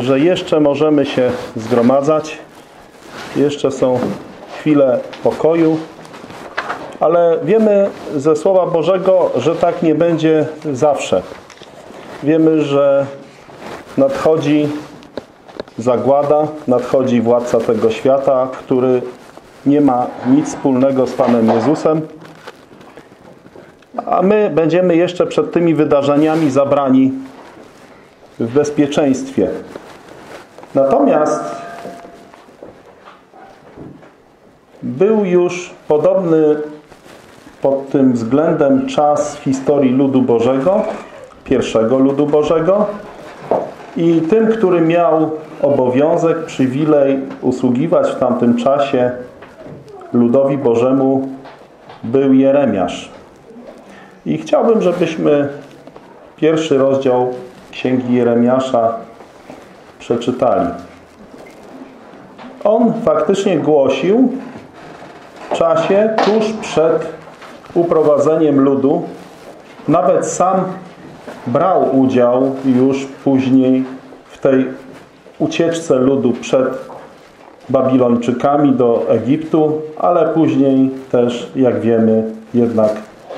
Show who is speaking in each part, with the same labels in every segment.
Speaker 1: że jeszcze możemy się zgromadzać. Jeszcze są chwile pokoju. Ale wiemy ze Słowa Bożego, że tak nie będzie zawsze. Wiemy, że nadchodzi zagłada, nadchodzi władca tego świata, który nie ma nic wspólnego z Panem Jezusem, a my będziemy jeszcze przed tymi wydarzeniami zabrani w bezpieczeństwie. Natomiast był już podobny pod tym względem czas w historii ludu Bożego, pierwszego ludu Bożego i tym, który miał obowiązek, przywilej usługiwać w tamtym czasie ludowi Bożemu był Jeremiasz. I chciałbym, żebyśmy pierwszy rozdział Księgi Jeremiasza przeczytali. On faktycznie głosił w czasie tuż przed uprowadzeniem ludu. Nawet sam brał udział już później w tej ucieczce ludu przed Babilończykami do Egiptu, ale później też, jak wiemy, jednak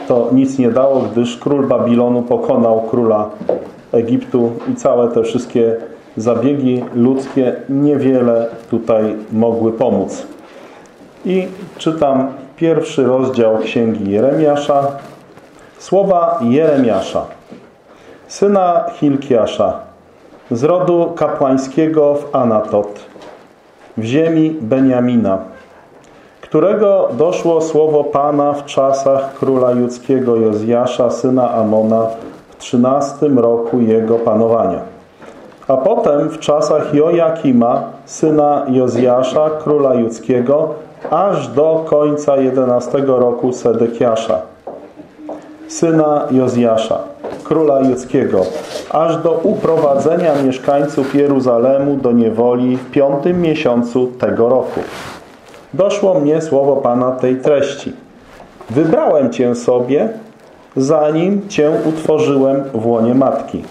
Speaker 1: to nic nie dało, gdyż król Babilonu pokonał króla Egiptu i całe te wszystkie zabiegi ludzkie niewiele tutaj mogły pomóc. I czytam pierwszy rozdział Księgi Jeremiasza. Słowa Jeremiasza, syna Hilkiasza, z rodu kapłańskiego w Anatot, w ziemi Beniamina, którego doszło słowo Pana w czasach króla judzkiego Jozjasza, syna Amona, w trzynastym roku jego panowania. A potem w czasach Jojakima, syna Jozjasza, króla judzkiego, aż do końca jedenastego roku Sedekiasza, syna Jozjasza, króla judzkiego, aż do uprowadzenia mieszkańców Jeruzalemu do niewoli w piątym miesiącu tego roku. Doszło mnie słowo Pana tej treści. Wybrałem Cię sobie, zanim Cię utworzyłem w łonie matki.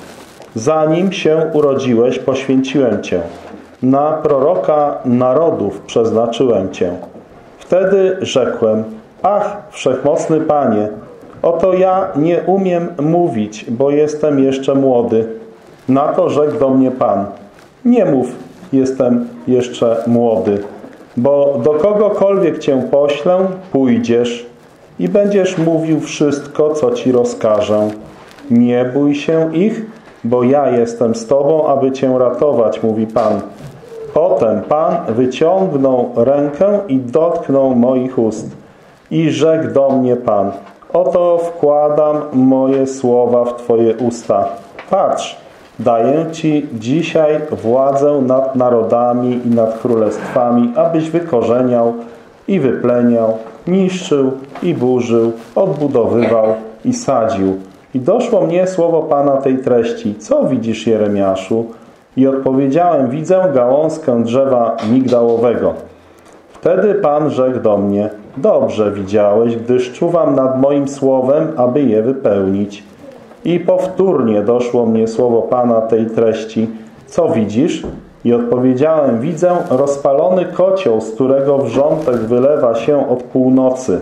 Speaker 1: Zanim się urodziłeś, poświęciłem Cię. Na proroka narodów przeznaczyłem Cię. Wtedy rzekłem, ach, wszechmocny Panie, oto ja nie umiem mówić, bo jestem jeszcze młody. Na to rzekł do mnie Pan, nie mów, jestem jeszcze młody, bo do kogokolwiek Cię poślę, pójdziesz i będziesz mówił wszystko, co Ci rozkażę. Nie bój się ich, bo ja jestem z Tobą, aby Cię ratować, mówi Pan. Potem Pan wyciągnął rękę i dotknął moich ust. I rzekł do mnie Pan, oto wkładam moje słowa w Twoje usta. Patrz, daję Ci dzisiaj władzę nad narodami i nad królestwami, abyś wykorzeniał i wypleniał, niszczył i burzył, odbudowywał i sadził. I doszło mnie słowo Pana tej treści. Co widzisz, Jeremiaszu? I odpowiedziałem, widzę gałązkę drzewa migdałowego. Wtedy Pan rzekł do mnie, dobrze widziałeś, gdyż czuwam nad moim słowem, aby je wypełnić. I powtórnie doszło mnie słowo Pana tej treści. Co widzisz? I odpowiedziałem, widzę rozpalony kocioł, z którego wrzątek wylewa się od północy.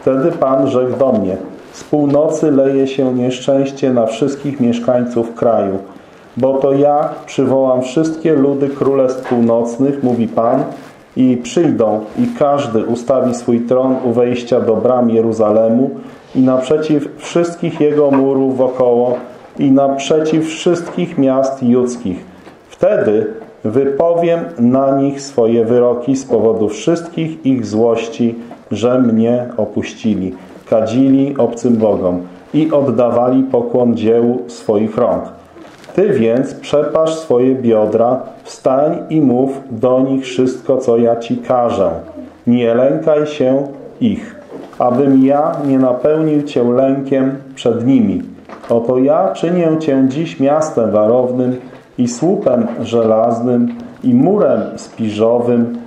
Speaker 1: Wtedy Pan rzekł do mnie, z północy leje się nieszczęście na wszystkich mieszkańców kraju. Bo to ja przywołam wszystkie ludy królestw północnych, mówi Pan, i przyjdą i każdy ustawi swój tron u wejścia do bram Jeruzalemu i naprzeciw wszystkich jego murów wokoło i naprzeciw wszystkich miast judzkich. Wtedy wypowiem na nich swoje wyroki z powodu wszystkich ich złości, że mnie opuścili, kadzili obcym bogom i oddawali pokłon dziełu swoich rąk. Ty więc przepasz swoje biodra, wstań i mów do nich wszystko, co ja Ci każę. Nie lękaj się ich, abym ja nie napełnił Cię lękiem przed nimi. Oto ja czynię Cię dziś miastem warownym i słupem żelaznym i murem spiżowym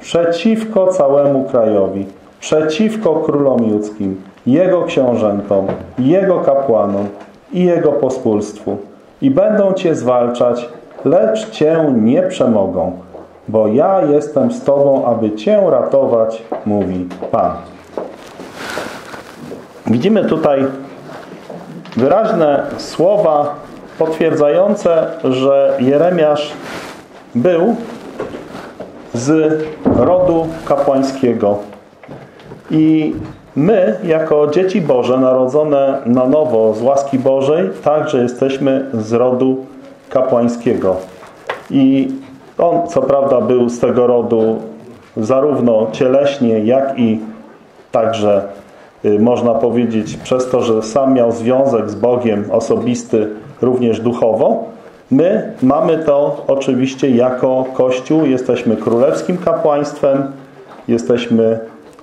Speaker 1: przeciwko całemu krajowi, przeciwko królom judzkim, jego książętom, jego kapłanom i jego pospólstwu i będą Cię zwalczać, lecz Cię nie przemogą, bo ja jestem z Tobą, aby Cię ratować, mówi Pan. Widzimy tutaj wyraźne słowa potwierdzające, że Jeremiasz był z rodu kapłańskiego. I my, jako dzieci Boże, narodzone na nowo z łaski Bożej, także jesteśmy z rodu kapłańskiego. I on, co prawda, był z tego rodu zarówno cieleśnie, jak i także y, można powiedzieć przez to, że sam miał związek z Bogiem osobisty, również duchowo. My mamy to oczywiście jako Kościół, jesteśmy królewskim kapłaństwem, jesteśmy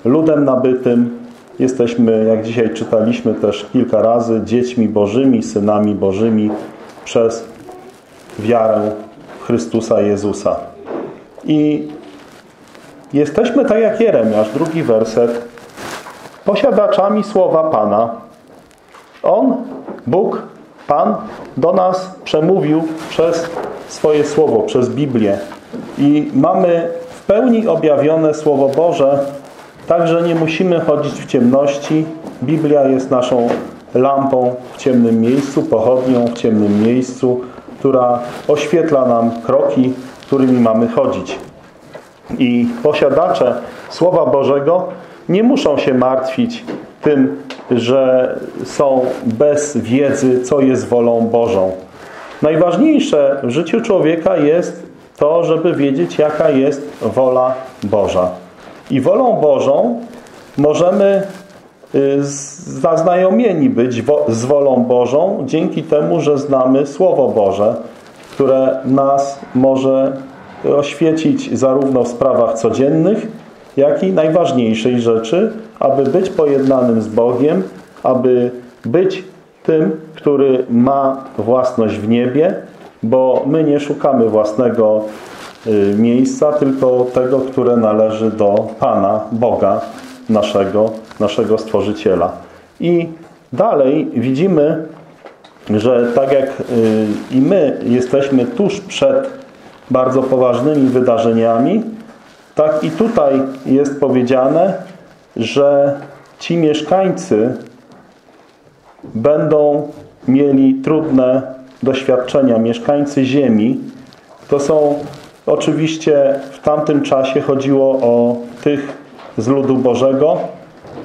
Speaker 1: ludem nabytym, jesteśmy, jak dzisiaj czytaliśmy też kilka razy, dziećmi Bożymi, synami Bożymi przez wiarę w Chrystusa Jezusa. I jesteśmy tak jak Jeremiasz, drugi werset, posiadaczami słowa Pana. On, Bóg, Pan do nas przemówił przez swoje słowo, przez Biblię. I mamy w pełni objawione Słowo Boże, także nie musimy chodzić w ciemności. Biblia jest naszą lampą w ciemnym miejscu, pochodnią w ciemnym miejscu, która oświetla nam kroki, którymi mamy chodzić. I posiadacze Słowa Bożego nie muszą się martwić tym, że są bez wiedzy, co jest wolą Bożą. Najważniejsze w życiu człowieka jest to, żeby wiedzieć, jaka jest wola Boża. I wolą Bożą możemy y, zaznajomieni być z wolą Bożą dzięki temu, że znamy Słowo Boże, które nas może oświecić zarówno w sprawach codziennych, jak i najważniejszej rzeczy, aby być pojednanym z Bogiem, aby być tym, który ma własność w niebie, bo my nie szukamy własnego miejsca, tylko tego, które należy do Pana, Boga naszego, naszego Stworzyciela. I dalej widzimy, że tak jak y, i my jesteśmy tuż przed bardzo poważnymi wydarzeniami, tak i tutaj jest powiedziane, że ci mieszkańcy będą mieli trudne doświadczenia. Mieszkańcy ziemi to są oczywiście w tamtym czasie chodziło o tych z ludu Bożego,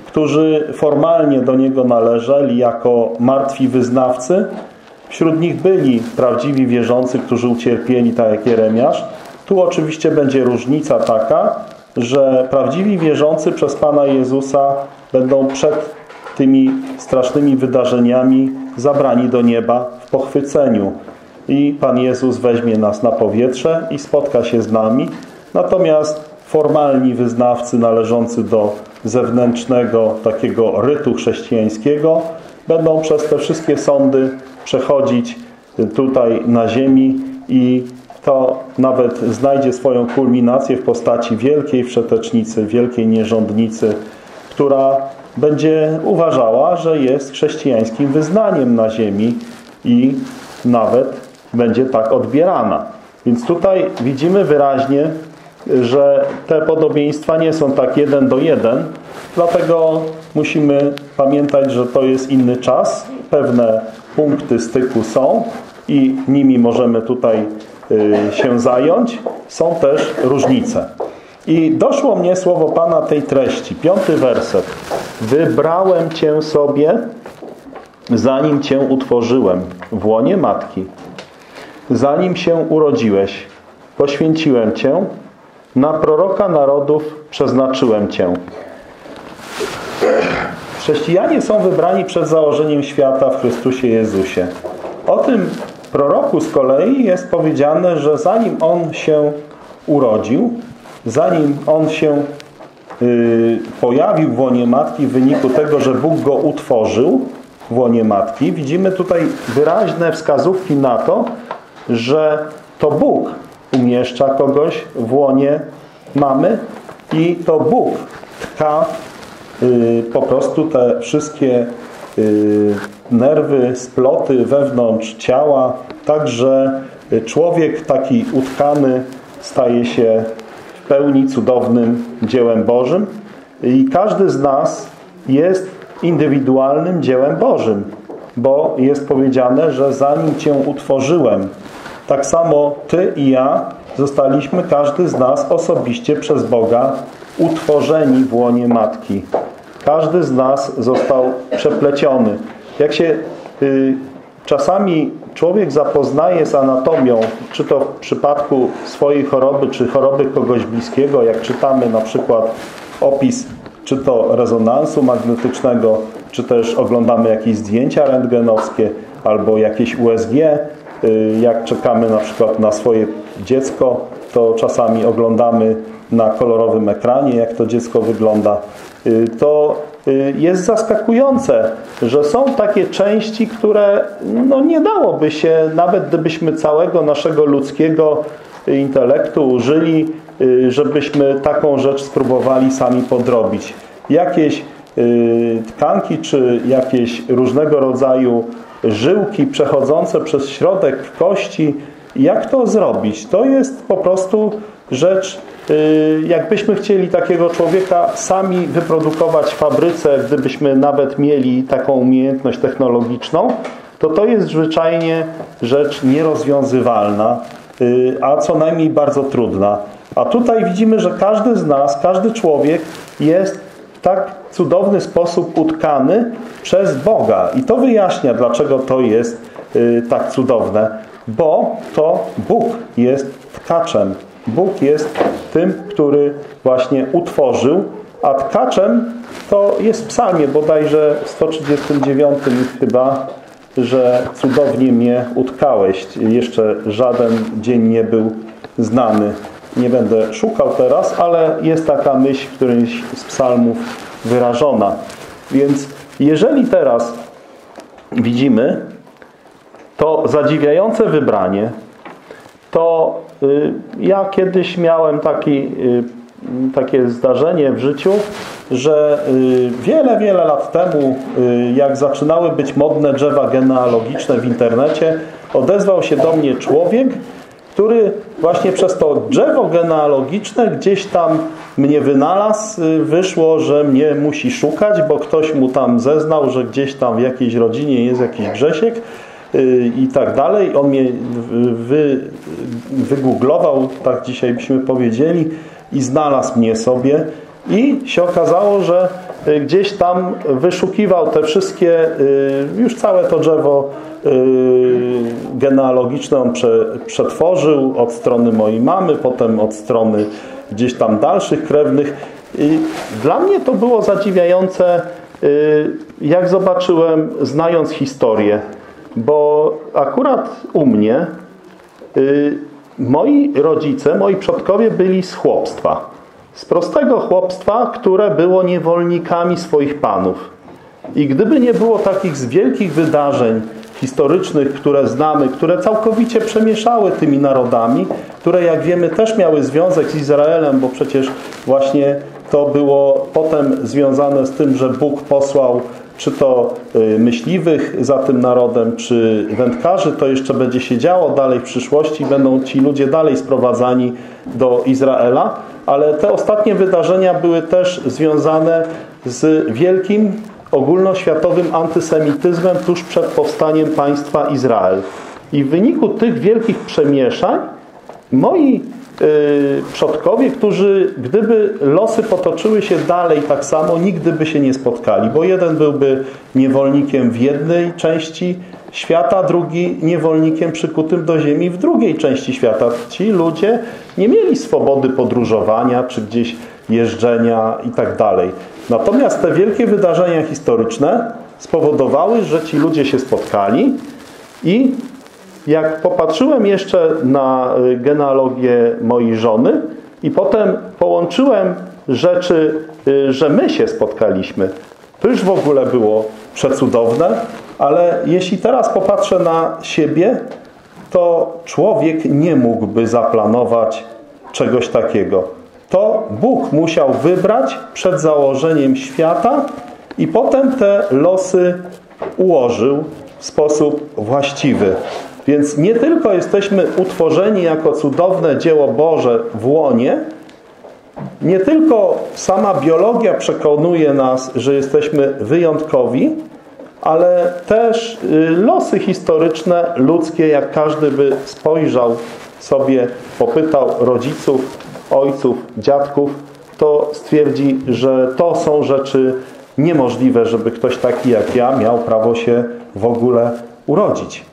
Speaker 1: którzy formalnie do Niego należeli jako martwi wyznawcy. Wśród nich byli prawdziwi wierzący, którzy ucierpieli, tak jak Jeremiasz. Tu oczywiście będzie różnica taka, że prawdziwi wierzący przez Pana Jezusa będą przed tymi strasznymi wydarzeniami zabrani do nieba w pochwyceniu. I Pan Jezus weźmie nas na powietrze i spotka się z nami. Natomiast formalni wyznawcy należący do zewnętrznego takiego rytu chrześcijańskiego będą przez te wszystkie sądy przechodzić tutaj na ziemi i to nawet znajdzie swoją kulminację w postaci wielkiej wszetecznicy, wielkiej nierządnicy, która będzie uważała, że jest chrześcijańskim wyznaniem na ziemi i nawet będzie tak odbierana. Więc tutaj widzimy wyraźnie, że te podobieństwa nie są tak jeden do jeden, dlatego musimy pamiętać, że to jest inny czas, pewne punkty styku są i nimi możemy tutaj y, się zająć. Są też różnice. I doszło mnie słowo Pana tej treści. Piąty werset. Wybrałem Cię sobie, zanim Cię utworzyłem w łonie matki. Zanim się urodziłeś, poświęciłem Cię, na proroka narodów przeznaczyłem Cię. Chrześcijanie są wybrani przed założeniem świata w Chrystusie Jezusie. O tym proroku z kolei jest powiedziane, że zanim on się urodził, zanim on się y, pojawił w łonie matki w wyniku tego, że Bóg go utworzył w łonie matki, widzimy tutaj wyraźne wskazówki na to, że to Bóg umieszcza kogoś w łonie mamy i to Bóg tka y, po prostu te wszystkie y, nerwy, sploty wewnątrz ciała, tak że człowiek taki utkany staje się w pełni cudownym dziełem Bożym i każdy z nas jest indywidualnym dziełem Bożym, bo jest powiedziane, że zanim Cię utworzyłem, tak samo Ty i ja zostaliśmy, każdy z nas osobiście przez Boga utworzeni w łonie Matki. Każdy z nas został przepleciony. Jak się y, czasami człowiek zapoznaje z anatomią, czy to w przypadku swojej choroby, czy choroby kogoś bliskiego, jak czytamy na przykład opis czy to rezonansu magnetycznego, czy też oglądamy jakieś zdjęcia rentgenowskie albo jakieś USG, jak czekamy na przykład na swoje dziecko, to czasami oglądamy na kolorowym ekranie, jak to dziecko wygląda. Y, to y, jest zaskakujące, że są takie części, które no, nie dałoby się, nawet gdybyśmy całego naszego ludzkiego intelektu użyli, y, żebyśmy taką rzecz spróbowali sami podrobić. Jakieś tkanki, czy jakieś różnego rodzaju żyłki przechodzące przez środek kości, jak to zrobić? To jest po prostu rzecz Y, jakbyśmy chcieli takiego człowieka sami wyprodukować w fabryce, gdybyśmy nawet mieli taką umiejętność technologiczną, to to jest zwyczajnie rzecz nierozwiązywalna, y, a co najmniej bardzo trudna. A tutaj widzimy, że każdy z nas, każdy człowiek jest w tak cudowny sposób utkany przez Boga. I to wyjaśnia, dlaczego to jest y, tak cudowne. Bo to Bóg jest tkaczem. Bóg jest tym, który właśnie utworzył, a tkaczem to jest w psalmie bodajże 139 chyba, że cudownie mnie utkałeś. Jeszcze żaden dzień nie był znany. Nie będę szukał teraz, ale jest taka myśl w którymś z psalmów wyrażona. Więc jeżeli teraz widzimy to zadziwiające wybranie, to y, ja kiedyś miałem taki, y, takie zdarzenie w życiu, że y, wiele, wiele lat temu, jak zaczynały być modne drzewa genealogiczne w internecie, odezwał się do mnie człowiek, który właśnie przez to drzewo genealogiczne gdzieś tam mnie wynalazł. Wyszło, że mnie musi szukać, bo ktoś mu tam zeznał, że gdzieś tam w jakiejś rodzinie jest jakiś Grzesiek i tak dalej. On mnie wy, wygooglował, tak dzisiaj byśmy powiedzieli, i znalazł mnie sobie. I się okazało, że y, gdzieś tam wyszukiwał te wszystkie, y, już całe to drzewo y, genealogiczne on przetworzył od strony mojej mamy, potem od strony gdzieś tam dalszych krewnych. I dla mnie to było zadziwiające, jak zobaczyłem, znając historię, bo akurat u mnie y, moi rodzice, moi przodkowie byli z chłopstwa. Z prostego chłopstwa, które było niewolnikami swoich panów. I gdyby nie było takich z wielkich wydarzeń historycznych, które znamy, które całkowicie przemieszały tymi narodami, które jak wiemy też miały związek z Izraelem, bo przecież właśnie to było potem związane z tym, że Bóg posłał czy to y, myśliwych za tym narodem, czy wędkarzy, to jeszcze będzie się działo dalej w przyszłości. Będą ci ludzie dalej sprowadzani do Izraela. Ale te ostatnie wydarzenia były też związane z wielkim ogólnoświatowym antysemityzmem tuż przed powstaniem państwa Izrael. I w wyniku tych wielkich przemieszań moi Y, przodkowie, którzy gdyby losy potoczyły się dalej tak samo, nigdy by się nie spotkali, bo jeden byłby niewolnikiem w jednej części świata, drugi niewolnikiem przykutym do ziemi w drugiej części świata. Ci ludzie nie mieli swobody podróżowania, czy gdzieś jeżdżenia i tak dalej. Natomiast te wielkie wydarzenia historyczne spowodowały, że ci ludzie się spotkali i jak popatrzyłem jeszcze na y, genealogię mojej żony i potem połączyłem rzeczy, y, że my się spotkaliśmy, to już w ogóle było przecudowne, ale jeśli teraz popatrzę na siebie, to człowiek nie mógłby zaplanować czegoś takiego. To Bóg musiał wybrać przed założeniem świata i potem te losy ułożył w sposób właściwy. Więc nie tylko jesteśmy utworzeni jako cudowne dzieło Boże w łonie, nie tylko sama biologia przekonuje nas, że jesteśmy wyjątkowi, ale też y, losy historyczne, ludzkie, jak każdy by spojrzał sobie, popytał rodziców, ojców, dziadków, to stwierdzi, że to są rzeczy niemożliwe, żeby ktoś taki jak ja miał prawo się w ogóle urodzić.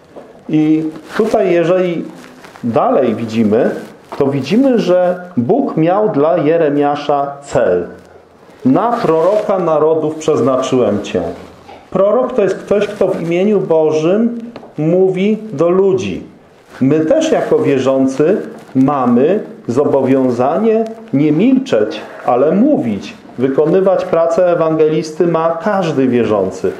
Speaker 1: I tutaj, jeżeli dalej widzimy, to widzimy, że Bóg miał dla Jeremiasza cel. Na proroka narodów przeznaczyłem Cię. Prorok to jest ktoś, kto w imieniu Bożym mówi do ludzi. My też jako wierzący mamy zobowiązanie nie milczeć, ale mówić. Wykonywać pracę ewangelisty ma każdy wierzący.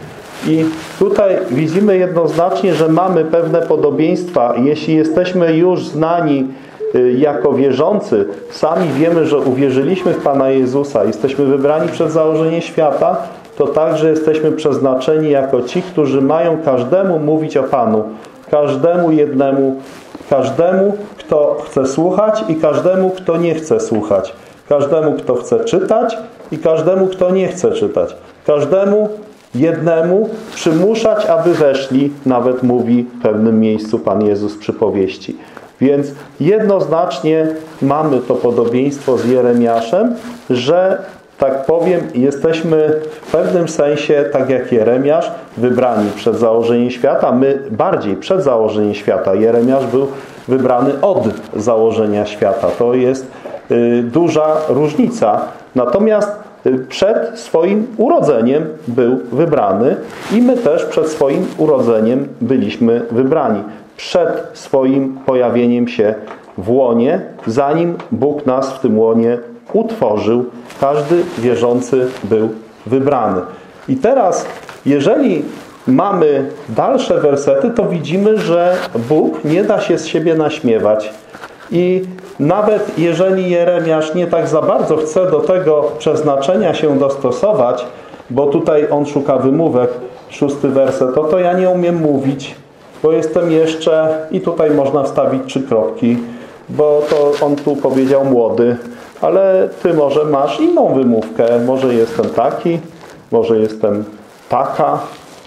Speaker 1: I tutaj widzimy jednoznacznie, że mamy pewne podobieństwa. Jeśli jesteśmy już znani y, jako wierzący, sami wiemy, że uwierzyliśmy w Pana Jezusa, jesteśmy wybrani przed założenie świata, to także jesteśmy przeznaczeni jako ci, którzy mają każdemu mówić o Panu. Każdemu jednemu, każdemu, kto chce słuchać i każdemu, kto nie chce słuchać. Każdemu, kto chce czytać i każdemu, kto nie chce czytać. Każdemu jednemu przymuszać, aby weszli, nawet mówi w pewnym miejscu Pan Jezus przy powieści. Więc jednoznacznie mamy to podobieństwo z Jeremiaszem, że tak powiem, jesteśmy w pewnym sensie, tak jak Jeremiasz, wybrani przed założeniem świata. My bardziej przed założeniem świata. Jeremiasz był wybrany od założenia świata. To jest y, duża różnica. Natomiast y, przed swoim urodzeniem był wybrany i my też przed swoim urodzeniem byliśmy wybrani. Przed swoim pojawieniem się w łonie, zanim Bóg nas w tym łonie utworzył, każdy wierzący był wybrany. I teraz, jeżeli mamy dalsze wersety, to widzimy, że Bóg nie da się z siebie naśmiewać. I nawet jeżeli Jeremiasz nie tak za bardzo chce do tego przeznaczenia się dostosować, bo tutaj on szuka wymówek, szósty werset, to to ja nie umiem mówić, bo jestem jeszcze, i tutaj można wstawić trzy kropki, bo to on tu powiedział młody, ale ty może masz inną wymówkę. Może jestem taki, może jestem taka,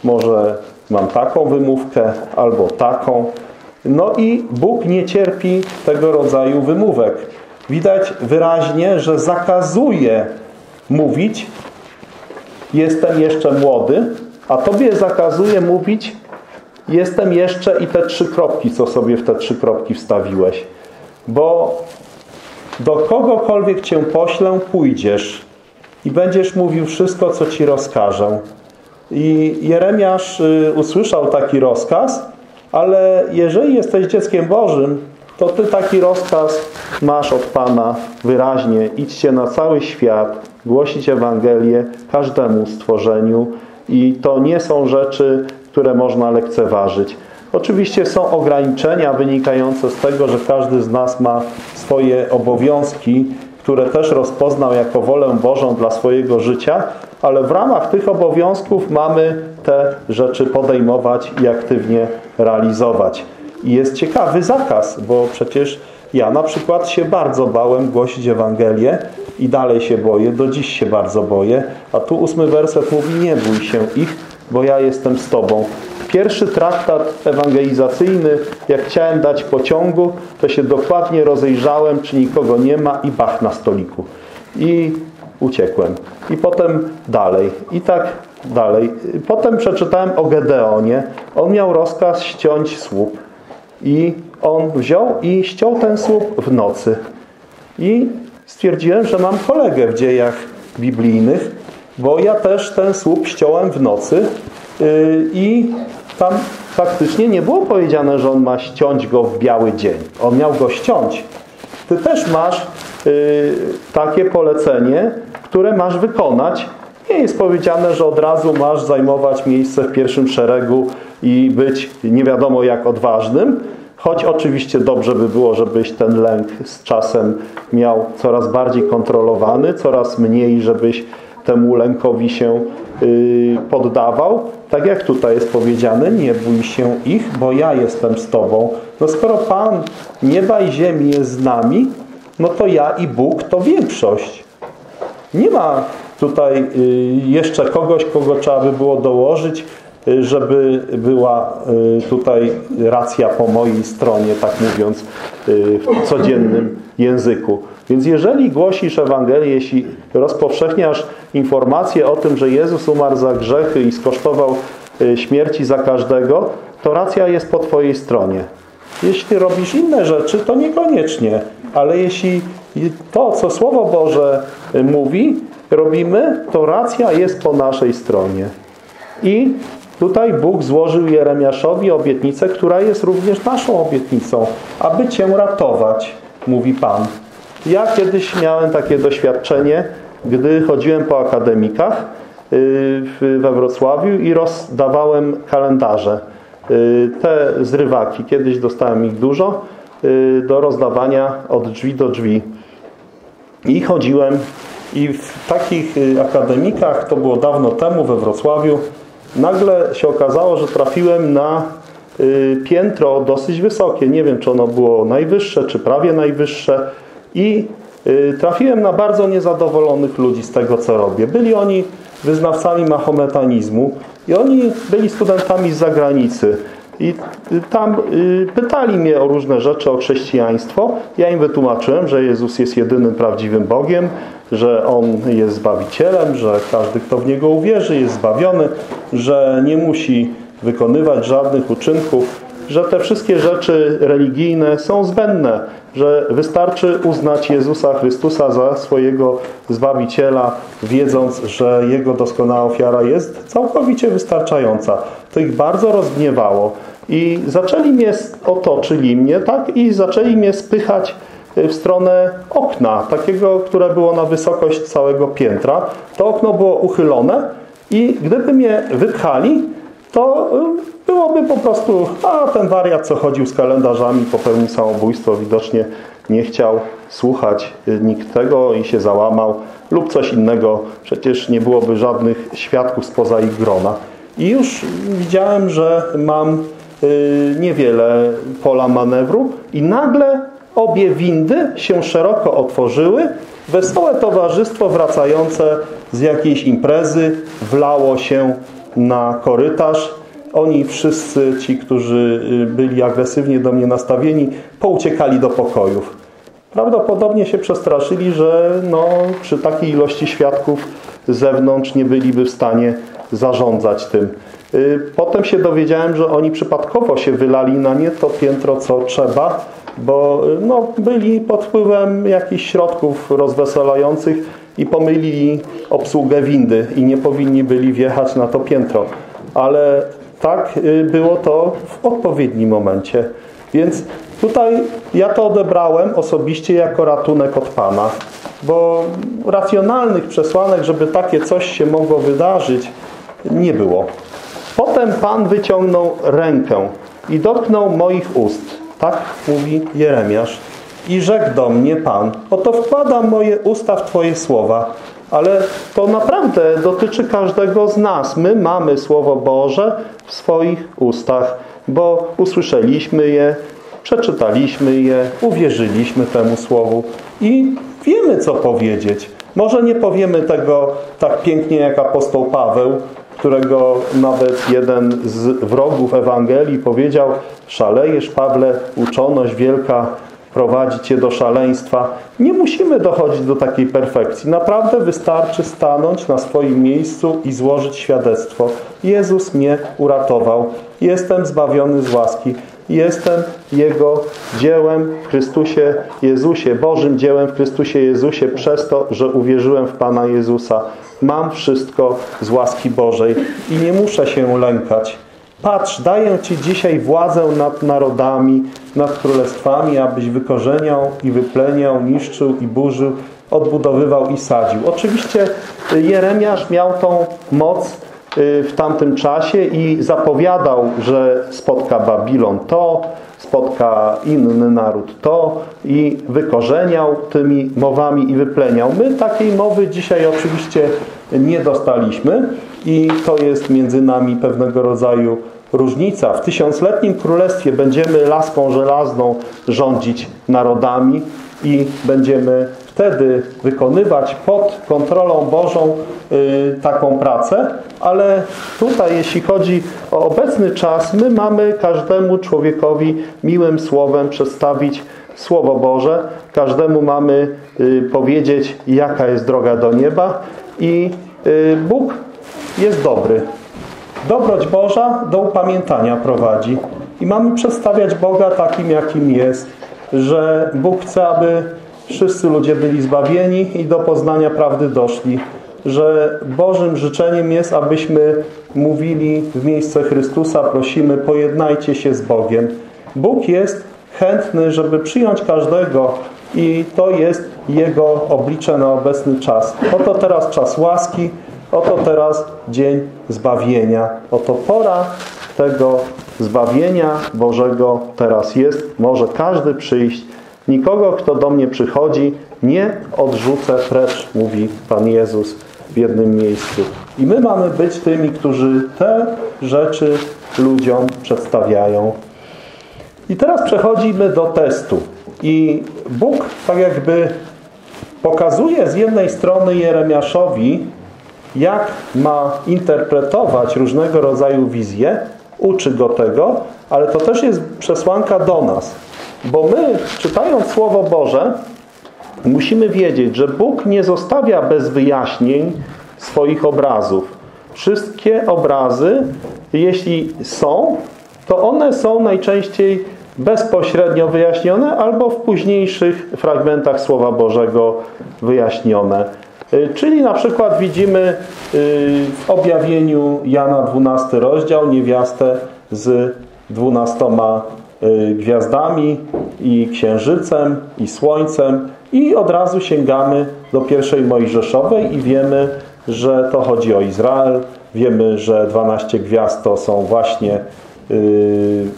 Speaker 1: może mam taką wymówkę albo taką. No i Bóg nie cierpi tego rodzaju wymówek. Widać wyraźnie, że zakazuje mówić jestem jeszcze młody, a tobie zakazuje mówić jestem jeszcze i te trzy kropki, co sobie w te trzy kropki wstawiłeś. Bo do kogokolwiek Cię poślę, pójdziesz i będziesz mówił wszystko, co Ci rozkażę. I Jeremiasz y, usłyszał taki rozkaz, ale jeżeli jesteś dzieckiem Bożym, to Ty taki rozkaz masz od Pana wyraźnie. Idźcie na cały świat, głosić Ewangelię każdemu stworzeniu i to nie są rzeczy, które można lekceważyć. Oczywiście są ograniczenia wynikające z tego, że każdy z nas ma swoje obowiązki, które też rozpoznał jako wolę Bożą dla swojego życia, ale w ramach tych obowiązków mamy te rzeczy podejmować i aktywnie realizować. I jest ciekawy zakaz, bo przecież ja na przykład się bardzo bałem głosić Ewangelię i dalej się boję, do dziś się bardzo boję, a tu ósmy werset mówi nie bój się ich, bo ja jestem z Tobą. Pierwszy traktat ewangelizacyjny, jak chciałem dać pociągu, to się dokładnie rozejrzałem, czy nikogo nie ma i bach na stoliku. I uciekłem. I potem dalej. I tak dalej. Potem przeczytałem o Gedeonie. On miał rozkaz ściąć słup. I on wziął i ściął ten słup w nocy. I stwierdziłem, że mam kolegę w dziejach biblijnych, bo ja też ten słup ściąłem w nocy y, i tam faktycznie nie było powiedziane, że on ma ściąć go w biały dzień. On miał go ściąć. Ty też masz y, takie polecenie, które masz wykonać. Nie jest powiedziane, że od razu masz zajmować miejsce w pierwszym szeregu i być nie wiadomo jak odważnym, choć oczywiście dobrze by było, żebyś ten lęk z czasem miał coraz bardziej kontrolowany, coraz mniej, żebyś temu lękowi się poddawał. Tak jak tutaj jest powiedziane, nie bój się ich, bo ja jestem z Tobą. No skoro Pan nieba i ziemi jest z nami, no to ja i Bóg to większość. Nie ma tutaj jeszcze kogoś, kogo trzeba by było dołożyć, żeby była tutaj racja po mojej stronie, tak mówiąc, w codziennym języku. Więc jeżeli głosisz Ewangelię, jeśli rozpowszechniasz informację o tym, że Jezus umarł za grzechy i skosztował śmierci za każdego, to racja jest po Twojej stronie. Jeśli robisz inne rzeczy, to niekoniecznie. Ale jeśli to, co Słowo Boże mówi, robimy, to racja jest po naszej stronie. I tutaj Bóg złożył Jeremiaszowi obietnicę, która jest również naszą obietnicą, aby Cię ratować, mówi Pan. Ja kiedyś miałem takie doświadczenie, gdy chodziłem po akademikach we Wrocławiu i rozdawałem kalendarze. Te zrywaki, kiedyś dostałem ich dużo, do rozdawania od drzwi do drzwi. I chodziłem i w takich akademikach, to było dawno temu we Wrocławiu, nagle się okazało, że trafiłem na piętro dosyć wysokie. Nie wiem, czy ono było najwyższe, czy prawie najwyższe. I trafiłem na bardzo niezadowolonych ludzi z tego, co robię. Byli oni wyznawcami mahometanizmu i oni byli studentami z zagranicy. I tam pytali mnie o różne rzeczy, o chrześcijaństwo. Ja im wytłumaczyłem, że Jezus jest jedynym prawdziwym Bogiem, że On jest Zbawicielem, że każdy, kto w Niego uwierzy, jest zbawiony, że nie musi wykonywać żadnych uczynków, że te wszystkie rzeczy religijne są zbędne, że wystarczy uznać Jezusa Chrystusa za swojego Zbawiciela, wiedząc, że Jego doskonała ofiara jest całkowicie wystarczająca. To ich bardzo rozgniewało i zaczęli mnie, otoczyli mnie, tak, i zaczęli mnie spychać w stronę okna, takiego, które było na wysokość całego piętra. To okno było uchylone i gdyby mnie wypchali, to byłoby po prostu, a ten wariat, co chodził z kalendarzami, popełnił samobójstwo, widocznie nie chciał słuchać nikt tego i się załamał lub coś innego. Przecież nie byłoby żadnych świadków spoza ich grona. I już widziałem, że mam niewiele pola manewru i nagle obie windy się szeroko otworzyły. Wesołe towarzystwo wracające z jakiejś imprezy wlało się na korytarz. Oni wszyscy, ci, którzy byli agresywnie do mnie nastawieni, pouciekali do pokojów. Prawdopodobnie się przestraszyli, że no, przy takiej ilości świadków z zewnątrz nie byliby w stanie zarządzać tym. Potem się dowiedziałem, że oni przypadkowo się wylali na nie to piętro, co trzeba, bo no, byli pod wpływem jakichś środków rozweselających i pomylili obsługę windy i nie powinni byli wjechać na to piętro. Ale tak było to w odpowiednim momencie. Więc tutaj ja to odebrałem osobiście jako ratunek od Pana, bo racjonalnych przesłanek, żeby takie coś się mogło wydarzyć, nie było. Potem Pan wyciągnął rękę i dotknął moich ust. Tak mówi Jeremiasz. I rzekł do mnie Pan, oto wkładam moje usta w Twoje słowa, ale to naprawdę dotyczy każdego z nas. My mamy Słowo Boże w swoich ustach, bo usłyszeliśmy je, przeczytaliśmy je, uwierzyliśmy temu Słowu i wiemy, co powiedzieć. Może nie powiemy tego tak pięknie jak apostoł Paweł, którego nawet jeden z wrogów Ewangelii powiedział szalejesz Pawle, uczoność wielka prowadzi Cię do szaleństwa. Nie musimy dochodzić do takiej perfekcji. Naprawdę wystarczy stanąć na swoim miejscu i złożyć świadectwo. Jezus mnie uratował. Jestem zbawiony z łaski. Jestem Jego dziełem w Chrystusie Jezusie, Bożym dziełem w Chrystusie Jezusie przez to, że uwierzyłem w Pana Jezusa. Mam wszystko z łaski Bożej i nie muszę się lękać. Patrz, daję Ci dzisiaj władzę nad narodami, nad królestwami, abyś wykorzeniał i wypleniał, niszczył i burzył, odbudowywał i sadził. Oczywiście Jeremiasz miał tą moc w tamtym czasie i zapowiadał, że spotka Babilon to, spotka inny naród to i wykorzeniał tymi mowami i wypleniał. My takiej mowy dzisiaj oczywiście nie dostaliśmy i to jest między nami pewnego rodzaju różnica. W tysiącletnim królestwie będziemy laską żelazną rządzić narodami i będziemy wtedy wykonywać pod kontrolą Bożą y, taką pracę, ale tutaj jeśli chodzi o obecny czas, my mamy każdemu człowiekowi miłym słowem przedstawić Słowo Boże. Każdemu mamy y, powiedzieć, jaka jest droga do nieba i y, Bóg jest dobry. Dobroć Boża do upamiętania prowadzi. I mamy przedstawiać Boga takim, jakim jest, że Bóg chce, aby wszyscy ludzie byli zbawieni i do poznania prawdy doszli. Że Bożym życzeniem jest, abyśmy mówili w miejsce Chrystusa, prosimy, pojednajcie się z Bogiem. Bóg jest chętny, żeby przyjąć każdego i to jest Jego oblicze na obecny czas. Oto teraz czas łaski, oto teraz dzień zbawienia. Oto pora tego zbawienia Bożego teraz jest. Może każdy przyjść. Nikogo, kto do mnie przychodzi, nie odrzucę precz, mówi Pan Jezus w jednym miejscu. I my mamy być tymi, którzy te rzeczy ludziom przedstawiają. I teraz przechodzimy do testu. I Bóg tak jakby pokazuje z jednej strony Jeremiaszowi, jak ma interpretować różnego rodzaju wizje, uczy go tego, ale to też jest przesłanka do nas. Bo my, czytając Słowo Boże, musimy wiedzieć, że Bóg nie zostawia bez wyjaśnień swoich obrazów. Wszystkie obrazy, jeśli są, to one są najczęściej bezpośrednio wyjaśnione albo w późniejszych fragmentach Słowa Bożego wyjaśnione. Y, czyli na przykład widzimy y, w objawieniu Jana 12 rozdział niewiastę z dwunastoma y, gwiazdami i księżycem i słońcem i od razu sięgamy do pierwszej Mojżeszowej i wiemy, że to chodzi o Izrael. Wiemy, że 12 gwiazd to są właśnie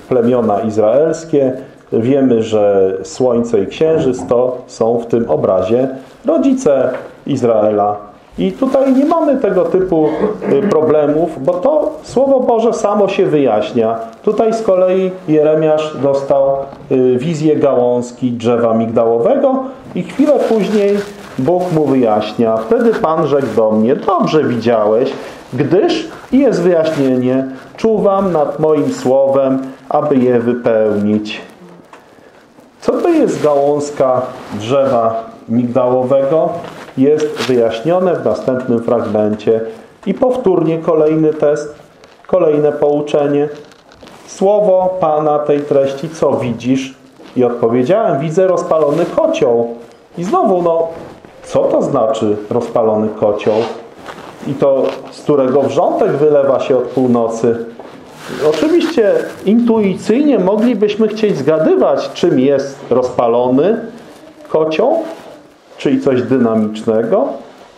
Speaker 1: plemiona izraelskie. Wiemy, że słońce i księżyc to są w tym obrazie rodzice Izraela. I tutaj nie mamy tego typu y, problemów, bo to Słowo Boże samo się wyjaśnia. Tutaj z kolei Jeremiasz dostał y, wizję gałązki drzewa migdałowego i chwilę później Bóg mu wyjaśnia. Wtedy Pan rzekł do mnie, dobrze widziałeś, gdyż, i jest wyjaśnienie, czuwam nad moim słowem, aby je wypełnić. Co to jest gałązka drzewa migdałowego? Jest wyjaśnione w następnym fragmencie. I powtórnie kolejny test, kolejne pouczenie. Słowo Pana tej treści, co widzisz? I odpowiedziałem, widzę rozpalony kocioł. I znowu, no, co to znaczy rozpalony kocioł? I to, z którego wrzątek wylewa się od północy. Oczywiście intuicyjnie moglibyśmy chcieć zgadywać, czym jest rozpalony kocioł, czyli coś dynamicznego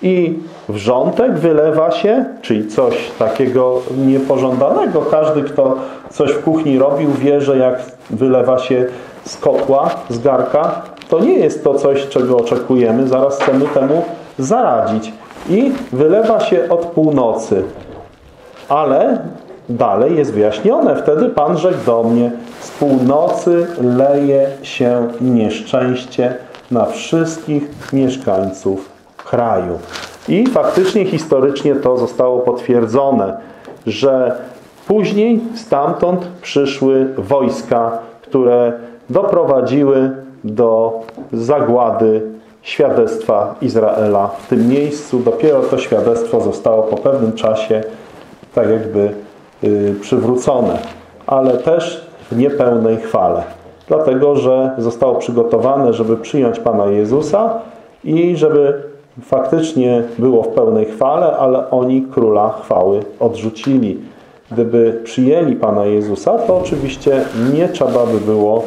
Speaker 1: i wrzątek wylewa się, czyli coś takiego niepożądanego. Każdy, kto coś w kuchni robił, wie, że jak wylewa się z kotła, z garka, to nie jest to coś, czego oczekujemy. Zaraz chcemy temu zaradzić. I wylewa się od północy. Ale dalej jest wyjaśnione. Wtedy Pan rzekł do mnie, z północy leje się nieszczęście na wszystkich mieszkańców kraju. I faktycznie historycznie to zostało potwierdzone, że później stamtąd przyszły wojska, które doprowadziły do zagłady świadectwa Izraela w tym miejscu. Dopiero to świadectwo zostało po pewnym czasie tak jakby yy, przywrócone, ale też w niepełnej chwale. Dlatego, że zostało przygotowane, żeby przyjąć Pana Jezusa i żeby faktycznie było w pełnej chwale, ale oni króla chwały odrzucili. Gdyby przyjęli Pana Jezusa, to oczywiście nie trzeba by było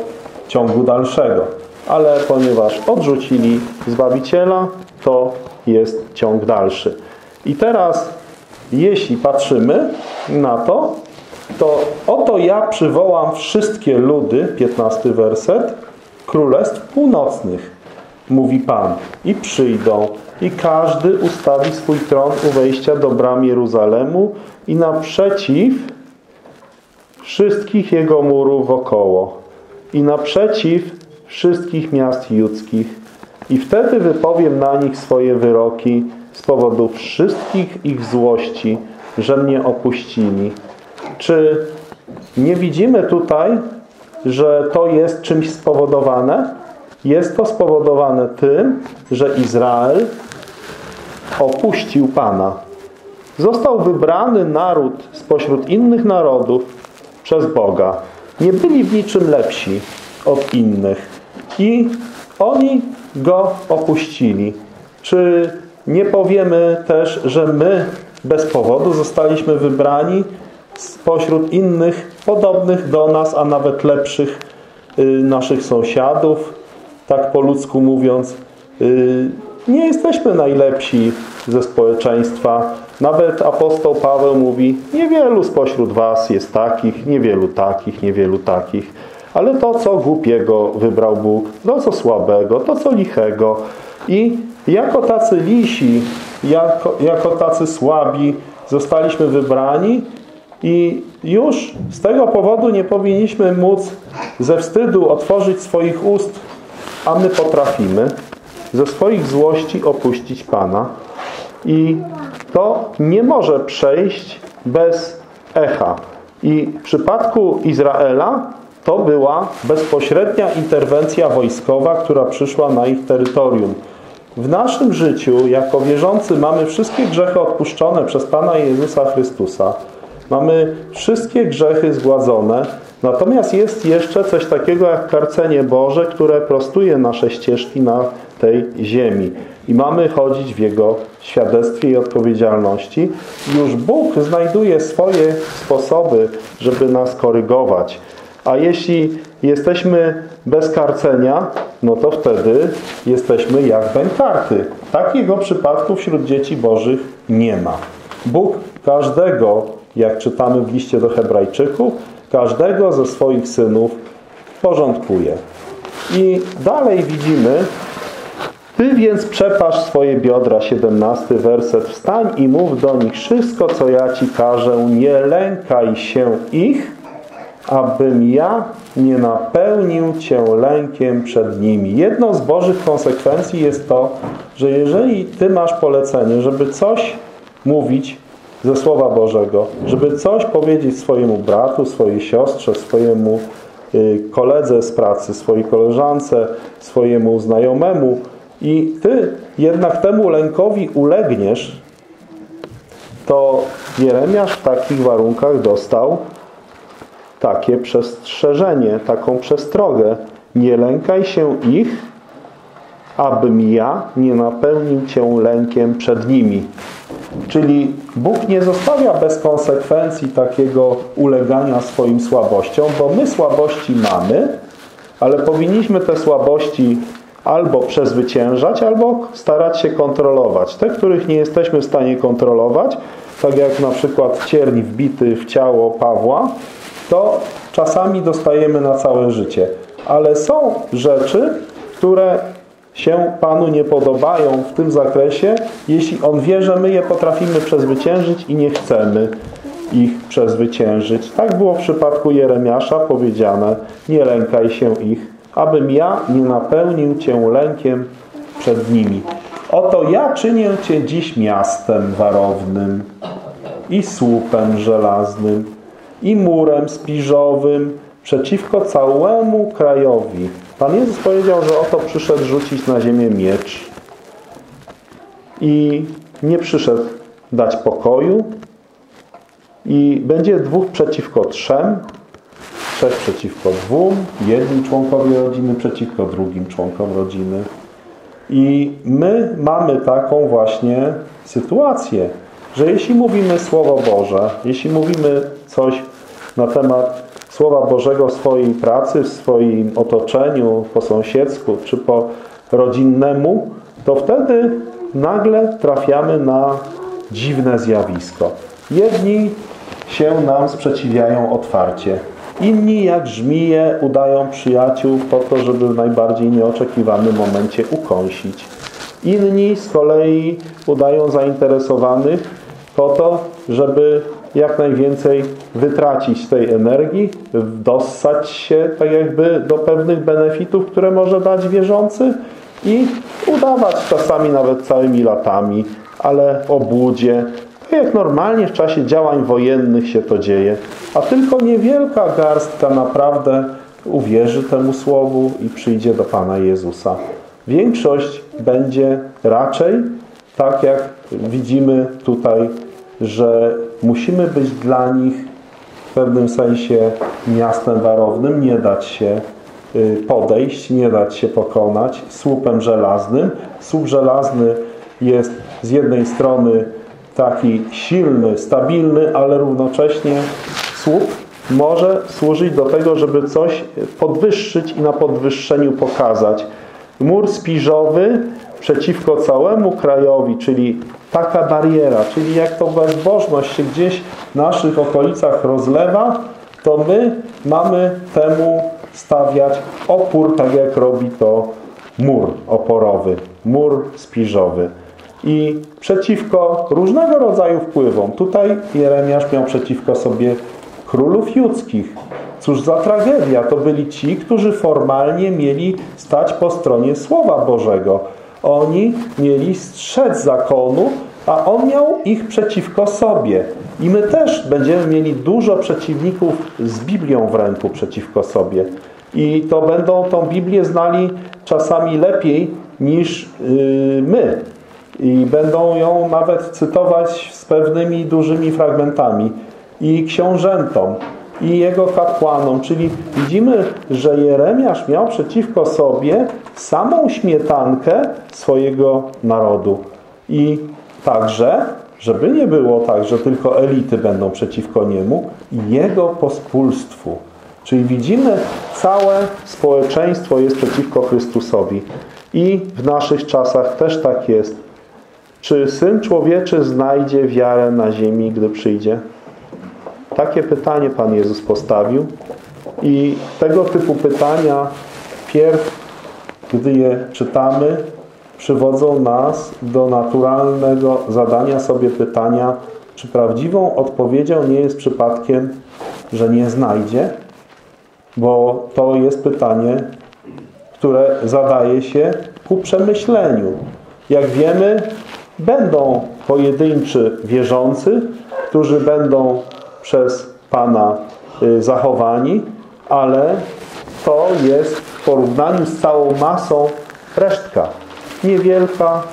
Speaker 1: ciągu dalszego ale ponieważ odrzucili Zbawiciela, to jest ciąg dalszy. I teraz, jeśli patrzymy na to, to oto ja przywołam wszystkie ludy, 15 werset, królestw północnych mówi Pan, i przyjdą, i każdy ustawi swój tron u wejścia do bram Jeruzalemu i naprzeciw wszystkich jego murów wokoło i naprzeciw wszystkich miast judzkich. I wtedy wypowiem na nich swoje wyroki z powodu wszystkich ich złości, że mnie opuścili. Czy nie widzimy tutaj, że to jest czymś spowodowane? Jest to spowodowane tym, że Izrael opuścił Pana. Został wybrany naród spośród innych narodów przez Boga. Nie byli w niczym lepsi od innych. I oni Go opuścili. Czy nie powiemy też, że my bez powodu zostaliśmy wybrani spośród innych, podobnych do nas, a nawet lepszych y, naszych sąsiadów, tak po ludzku mówiąc, y, nie jesteśmy najlepsi ze społeczeństwa. Nawet apostoł Paweł mówi, niewielu spośród was jest takich, niewielu takich, niewielu takich. Ale to, co głupiego wybrał Bóg, to, co słabego, to, co lichego. I jako tacy lisi, jako, jako tacy słabi zostaliśmy wybrani i już z tego powodu nie powinniśmy móc ze wstydu otworzyć swoich ust a my potrafimy ze swoich złości opuścić Pana i to nie może przejść bez echa. I w przypadku Izraela to była bezpośrednia interwencja wojskowa, która przyszła na ich terytorium. W naszym życiu, jako wierzący, mamy wszystkie grzechy odpuszczone przez Pana Jezusa Chrystusa. Mamy wszystkie grzechy zgładzone Natomiast jest jeszcze coś takiego jak karcenie Boże, które prostuje nasze ścieżki na tej ziemi. I mamy chodzić w Jego świadectwie i odpowiedzialności. Już Bóg znajduje swoje sposoby, żeby nas korygować. A jeśli jesteśmy bez karcenia, no to wtedy jesteśmy jak bękarty. Takiego przypadku wśród dzieci Bożych nie ma. Bóg każdego, jak czytamy w liście do hebrajczyków, każdego ze swoich synów porządkuje. I dalej widzimy, Ty więc przepasz swoje biodra, 17 werset, wstań i mów do nich wszystko, co ja Ci każę, nie lękaj się ich, abym ja nie napełnił Cię lękiem przed nimi. Jedną z Bożych konsekwencji jest to, że jeżeli Ty masz polecenie, żeby coś mówić, ze Słowa Bożego, żeby coś powiedzieć swojemu bratu, swojej siostrze, swojemu y, koledze z pracy, swojej koleżance, swojemu znajomemu i Ty jednak temu lękowi ulegniesz, to Jeremiasz w takich warunkach dostał takie przestrzeżenie, taką przestrogę. Nie lękaj się ich, abym ja nie napełnił Cię lękiem przed nimi. Czyli Bóg nie zostawia bez konsekwencji takiego ulegania swoim słabościom, bo my słabości mamy, ale powinniśmy te słabości albo przezwyciężać, albo starać się kontrolować. Te, których nie jesteśmy w stanie kontrolować, tak jak na przykład cierń wbity w ciało Pawła, to czasami dostajemy na całe życie. Ale są rzeczy, które się Panu nie podobają w tym zakresie, jeśli On wie, że my je potrafimy przezwyciężyć i nie chcemy ich przezwyciężyć. Tak było w przypadku Jeremiasza powiedziane, nie lękaj się ich, abym ja nie napełnił Cię lękiem przed nimi. Oto ja czynię Cię dziś miastem warownym i słupem żelaznym i murem spiżowym przeciwko całemu krajowi Pan Jezus powiedział, że oto przyszedł rzucić na ziemię miecz i nie przyszedł dać pokoju i będzie dwóch przeciwko trzem, trzech przeciwko dwóm, jednym członkowi rodziny przeciwko drugim członkom rodziny. I my mamy taką właśnie sytuację, że jeśli mówimy Słowo Boże, jeśli mówimy coś na temat Słowa Bożego w swojej pracy, w swoim otoczeniu, po sąsiedzku czy po rodzinnemu, to wtedy nagle trafiamy na dziwne zjawisko. Jedni się nam sprzeciwiają otwarcie, Inni jak żmije udają przyjaciół po to, żeby w najbardziej nieoczekiwanym momencie ukąsić. Inni z kolei udają zainteresowanych po to, żeby jak najwięcej wytracić tej energii, dossać się tak jakby do pewnych benefitów, które może dać wierzący i udawać czasami nawet całymi latami, ale o błudzie, tak jak normalnie w czasie działań wojennych się to dzieje. A tylko niewielka garstka naprawdę uwierzy temu słowu i przyjdzie do Pana Jezusa. Większość będzie raczej tak jak widzimy tutaj, że musimy być dla nich w pewnym sensie miastem warownym, nie dać się y, podejść, nie dać się pokonać słupem żelaznym. Słup żelazny jest z jednej strony taki silny, stabilny, ale równocześnie słup może służyć do tego, żeby coś podwyższyć i na podwyższeniu pokazać. Mur spiżowy przeciwko całemu krajowi, czyli taka bariera, czyli jak to bezbożność się gdzieś w naszych okolicach rozlewa, to my mamy temu stawiać opór, tak jak robi to mur oporowy, mur spiżowy. I przeciwko różnego rodzaju wpływom. Tutaj Jeremiasz miał przeciwko sobie królów judzkich. Cóż za tragedia. To byli ci, którzy formalnie mieli stać po stronie Słowa Bożego. Oni mieli strzec zakonu, a on miał ich przeciwko sobie. I my też będziemy mieli dużo przeciwników z Biblią w ręku przeciwko sobie. I to będą tą Biblię znali czasami lepiej niż yy, my. I będą ją nawet cytować z pewnymi dużymi fragmentami. I książętom, i jego kapłanom. Czyli widzimy, że Jeremiasz miał przeciwko sobie samą śmietankę swojego narodu. I także, żeby nie było tak, że tylko elity będą przeciwko niemu, jego pospólstwu. Czyli widzimy, całe społeczeństwo jest przeciwko Chrystusowi. I w naszych czasach też tak jest. Czy Syn Człowieczy znajdzie wiarę na ziemi, gdy przyjdzie? Takie pytanie Pan Jezus postawił i tego typu pytania pierw, gdy je czytamy, przywodzą nas do naturalnego zadania sobie pytania, czy prawdziwą odpowiedzią nie jest przypadkiem, że nie znajdzie? Bo to jest pytanie, które zadaje się ku przemyśleniu. Jak wiemy, będą pojedynczy wierzący, którzy będą przez Pana y, zachowani, ale to jest w porównaniu z całą masą resztka. Niewielka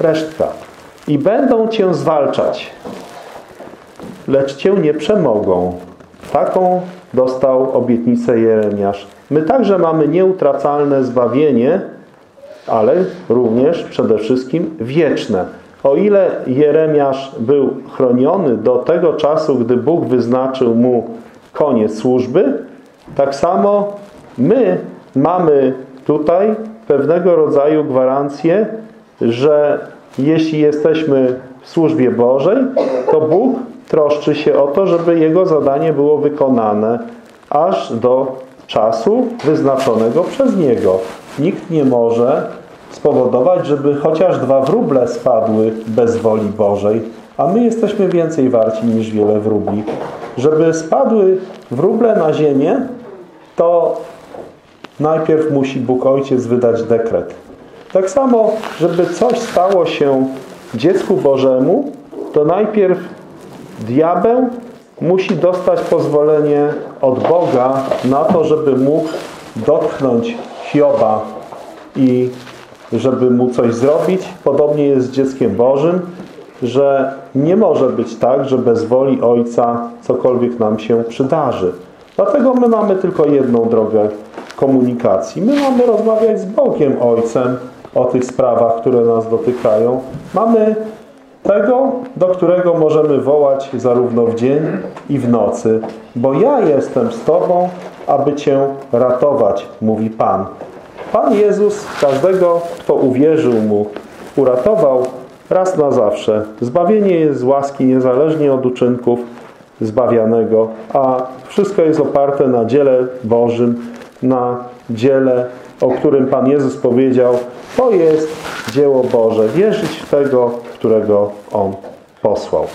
Speaker 1: resztka. I będą Cię zwalczać, lecz Cię nie przemogą. Taką dostał obietnicę Jeremiasz. My także mamy nieutracalne zbawienie, ale również przede wszystkim wieczne. O ile Jeremiasz był chroniony do tego czasu, gdy Bóg wyznaczył mu koniec służby, tak samo my mamy tutaj pewnego rodzaju gwarancję, że jeśli jesteśmy w służbie Bożej, to Bóg troszczy się o to, żeby Jego zadanie było wykonane aż do czasu wyznaczonego przez Niego. Nikt nie może spowodować, żeby chociaż dwa wróble spadły bez woli Bożej, a my jesteśmy więcej warci niż wiele wróbli. Żeby spadły wróble na ziemię, to najpierw musi Bóg Ojciec wydać dekret. Tak samo, żeby coś stało się dziecku Bożemu, to najpierw diabeł musi dostać pozwolenie od Boga na to, żeby mógł dotknąć Hioba i żeby mu coś zrobić. Podobnie jest z dzieckiem Bożym, że nie może być tak, że bez woli Ojca cokolwiek nam się przydarzy. Dlatego my mamy tylko jedną drogę komunikacji. My mamy rozmawiać z Bogiem Ojcem o tych sprawach, które nas dotykają. Mamy tego, do którego możemy wołać zarówno w dzień i w nocy. Bo ja jestem z Tobą, aby Cię ratować, mówi Pan. Pan Jezus każdego, kto uwierzył Mu, uratował raz na zawsze. Zbawienie jest z łaski niezależnie od uczynków, zbawianego, a wszystko jest oparte na dziele Bożym, na dziele, o którym Pan Jezus powiedział, to jest dzieło Boże, wierzyć w tego, którego On posłał.